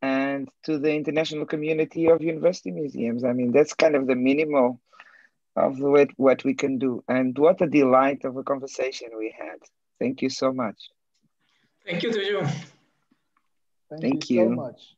and to the international community of university museums. I mean, that's kind of the minimal of what, what we can do. And what a delight of a conversation we had. Thank you so much. Thank you to you. Thank, Thank you, you so much.